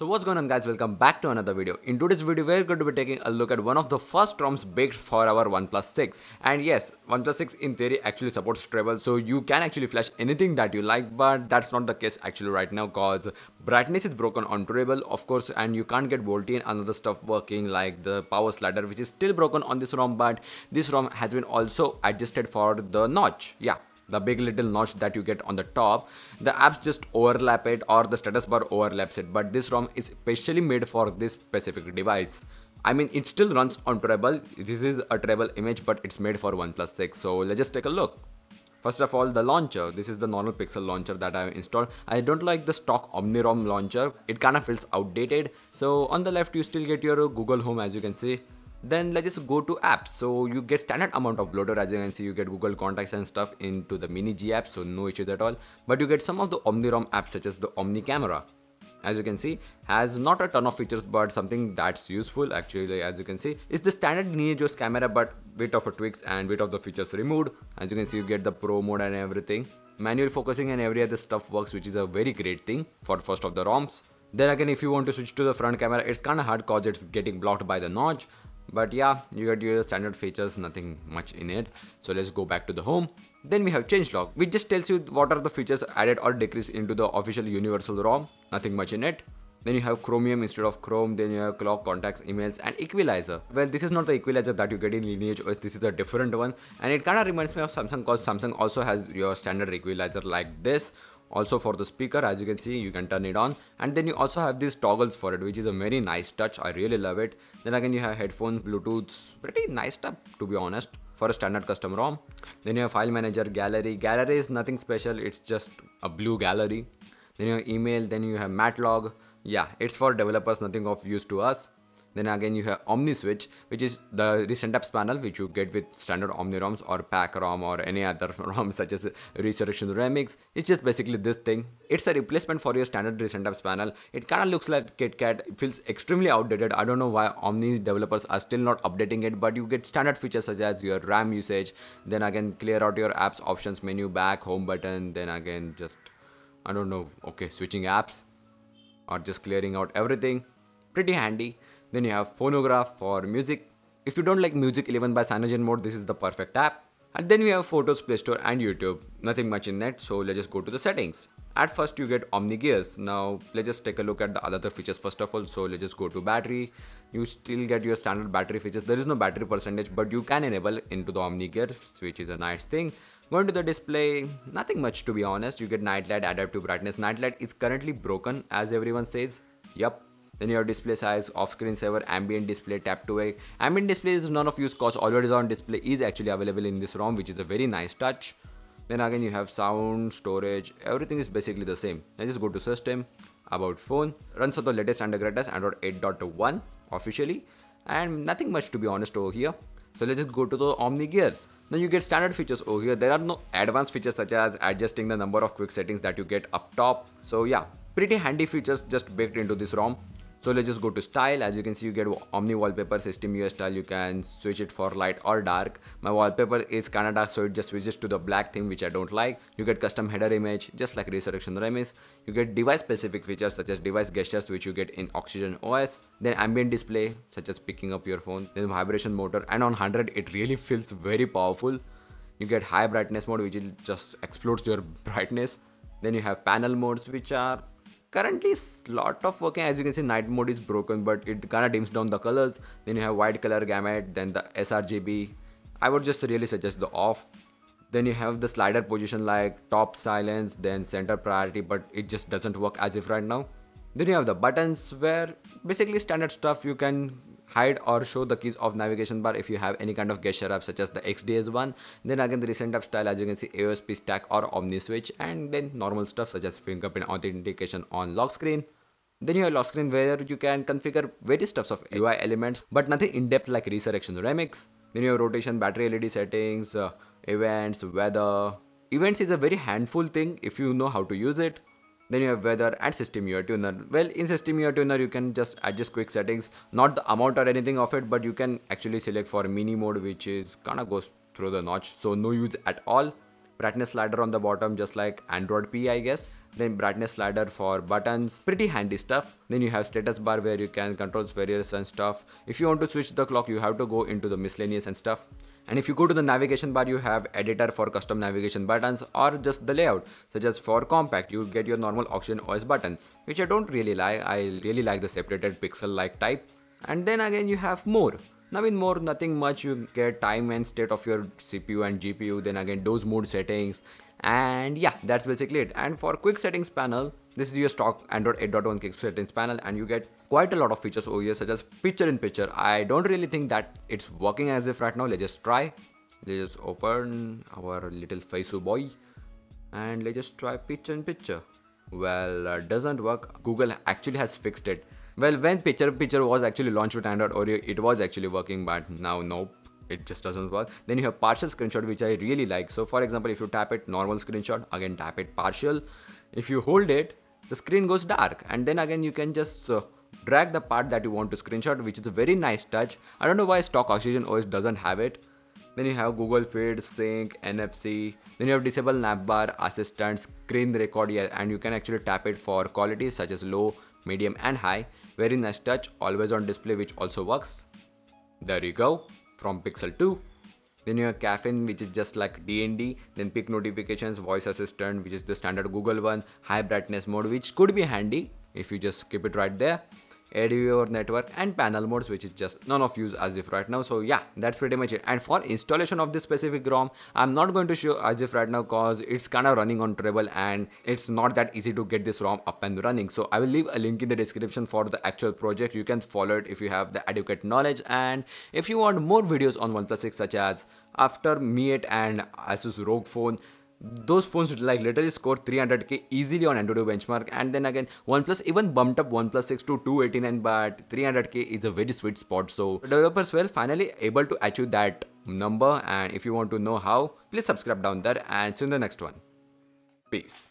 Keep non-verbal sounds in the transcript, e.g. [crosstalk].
So what's going on guys? Welcome back to another video. In today's video we're going to be taking a look at one of the first ROMs baked for our OnePlus 6 and yes OnePlus 6 in theory actually supports treble so you can actually flash anything that you like but that's not the case actually right now cause brightness is broken on treble of course and you can't get VoLTE and another stuff working like the power slider which is still broken on this ROM but this ROM has been also adjusted for the notch. Yeah the big little notch that you get on the top the apps just overlap it or the status bar overlaps it but this rom is specially made for this specific device I mean it still runs on treble this is a treble image but it's made for OnePlus 6 so let's just take a look First of all, the launcher. This is the normal Pixel launcher that I have installed. I don't like the stock OmniROM launcher. It kind of feels outdated. So on the left, you still get your Google Home as you can see then let's just go to apps. So you get standard amount of bloater as you can see you get google contacts and stuff into the mini g app so no issues at all. But you get some of the omnirom apps such as the omni camera as you can see has not a ton of features but something that's useful actually as you can see. Is the standard Niejos camera but bit of a tweaks and bit of the features removed. As you can see you get the pro mode and everything. Manual focusing and every other stuff works which is a very great thing for first of the ROMs. Then again if you want to switch to the front camera it's kinda hard cause it's getting blocked by the notch but yeah you get your standard features nothing much in it. So let's go back to the home. Then we have changelog which just tells you what are the features added or decreased into the official universal rom. Nothing much in it. Then you have chromium instead of chrome. Then you have clock contacts emails and equalizer. Well this is not the equalizer that you get in lineage os this is a different one. And it kind of reminds me of samsung because samsung also has your standard equalizer like this also for the speaker as you can see you can turn it on. And then you also have these toggles for it which is a very nice touch. I really love it. Then again you have headphones bluetooth pretty nice stuff to be honest for a standard custom rom. Then you have file manager gallery. Gallery is nothing special. It's just a blue gallery. Then you have email. Then you have matlog. Yeah it's for developers nothing of use to us then again you have OmniSwitch, which is the recent apps panel which you get with standard OmniROMs or pack ROM or any other [laughs] ROM such as Resurrection Remix. It's just basically this thing. It's a replacement for your standard recent apps panel. It kind of looks like KitKat. It feels extremely outdated. I don't know why Omni developers are still not updating it, but you get standard features such as your RAM usage. Then again, clear out your apps options menu, back, home button. Then again, just I don't know. Okay, switching apps or just clearing out everything. Pretty handy. Then you have phonograph for music. If you don't like Music 11 by CyanogenMod, this is the perfect app. And then we have Photos, Play Store and YouTube. Nothing much in that, so let's just go to the settings. At first you get OmniGears. Now let's just take a look at the other features first of all. So let's just go to battery. You still get your standard battery features. There is no battery percentage, but you can enable into the OmniGears which is a nice thing. Going to the display, nothing much to be honest. You get night light, adaptive brightness. Night light is currently broken as everyone says. Yup, then you have display size, off-screen saver, ambient display, tap to wake. Ambient display is none of use cause always on display is actually available in this ROM which is a very nice touch. Then again you have sound, storage, everything is basically the same. Let's just go to system, about phone, runs on the latest and the greatest Android 8.1 officially and nothing much to be honest over here. So let's just go to the Omni Gears. Now you get standard features over here. There are no advanced features such as adjusting the number of quick settings that you get up top. So yeah, pretty handy features just baked into this ROM. So let's just go to style. As you can see, you get Omni wallpaper, system UI style. You can switch it for light or dark. My wallpaper is kinda dark, so it just switches to the black theme, which I don't like. You get custom header image, just like Resurrection Remix. You get device specific features such as device gestures, which you get in Oxygen OS. Then ambient display, such as picking up your phone. Then vibration motor, and on 100, it really feels very powerful. You get high brightness mode, which just explodes your [laughs] brightness. Then you have panel modes, which are currently a lot of working as you can see night mode is broken but it kind of dims down the colors. Then you have white color gamut then the srgb i would just really suggest the off. Then you have the slider position like top silence then center priority but it just doesn't work as if right now. Then you have the buttons where basically standard stuff you can hide or show the keys of navigation bar if you have any kind of gesture app such as the XDA one. Then again the recent app style as you can see AOSP stack or Omni switch and then normal stuff such as fingerprint authentication on lock screen. Then you have lock screen where you can configure various stuffs of UI elements but nothing in depth like Resurrection Remix. Then you have rotation, battery LED settings, uh, events, weather. Events is a very handful thing if you know how to use it. Then you have weather and system UI tuner. Well, in system UI tuner, you can just adjust quick settings, not the amount or anything of it, but you can actually select for mini mode, which is kind of goes through the notch. So no use at all. Brightness slider on the bottom just like Android P I guess. Then brightness slider for buttons pretty handy stuff. Then you have status bar where you can control various and stuff. If you want to switch the clock you have to go into the miscellaneous and stuff. And if you go to the navigation bar you have editor for custom navigation buttons or just the layout. Such as for compact you get your normal oxygen os buttons which i don't really like i really like the separated pixel like type. And then again you have more now in more nothing much you get time and state of your CPU and GPU then again those mode settings. And yeah that's basically it. And for quick settings panel this is your stock Android 8.1 quick settings panel and you get quite a lot of features over here such as picture in picture. I don't really think that it's working as if right now. Let's just try. Let's just open our little Facebook boy and let's just try picture in picture. Well uh, doesn't work. Google actually has fixed it well, when Picture Picture was actually launched with Android Oreo, it was actually working, but now nope it just doesn't work. Then you have partial screenshot which i really like. So for example if you tap it normal screenshot again tap it partial. If you hold it the screen goes dark. And then again you can just uh, drag the part that you want to screenshot which is a very nice touch. I don't know why stock oxygen os doesn't have it. Then you have google feed sync nfc then you have disable navbar assistant screen record and you can actually tap it for quality such as low medium and high very nice touch, always on display which also works. There you go, from Pixel 2. Then you have Caffeine which is just like DND, then pick notifications, voice assistant which is the standard Google one, high brightness mode which could be handy if you just keep it right there or network and panel modes which is just none of use as if right now. So yeah that's pretty much it. And for installation of this specific ROM I'm not going to show as if right now cause it's kind of running on treble and it's not that easy to get this ROM up and running. So I will leave a link in the description for the actual project. You can follow it if you have the adequate knowledge. And if you want more videos on OnePlus 6 such as after 8 and Asus ROG phone those phones like literally scored 300k easily on Antutu benchmark. And then again OnePlus even bumped up OnePlus 6 to 289 but 300k is a very sweet spot. So developers were finally able to achieve that number. And if you want to know how please subscribe down there. And see you in the next one. Peace